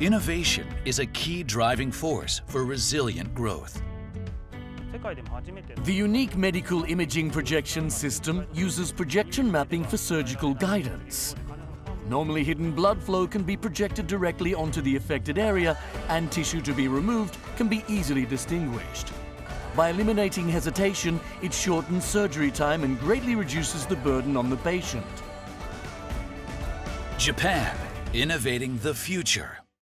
Innovation is a key driving force for resilient growth. The unique medical imaging projection system uses projection mapping for surgical guidance. Normally hidden blood flow can be projected directly onto the affected area and tissue to be removed can be easily distinguished. By eliminating hesitation, it shortens surgery time and greatly reduces the burden on the patient. Japan, innovating the future.